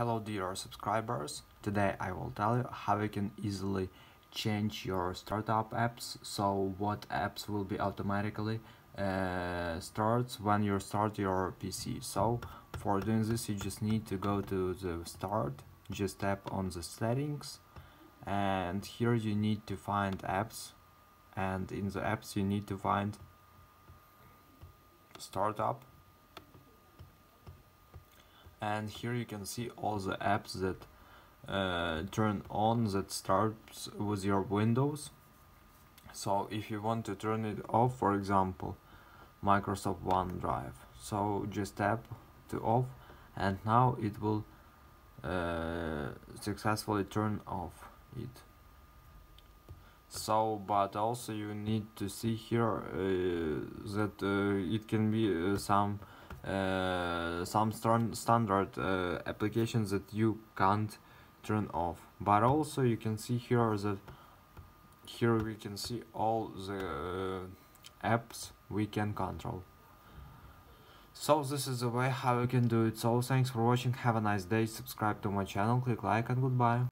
Hello dear subscribers, today I will tell you how you can easily change your startup apps. So what apps will be automatically uh, starts when you start your PC so for doing this you just need to go to the start. Just tap on the settings. And here you need to find apps. And in the apps you need to find startup and here you can see all the apps that uh, turn on that starts with your Windows. So if you want to turn it off for example Microsoft OneDrive. So just tap to off and now it will uh, successfully turn off it. So but also you need to see here uh, that uh, it can be uh, some uh, some st standard uh, applications that you can't turn off. But also you can see here that here we can see all the uh, apps we can control. So this is the way how you can do it. So thanks for watching. Have a nice day. Subscribe to my channel. Click like and goodbye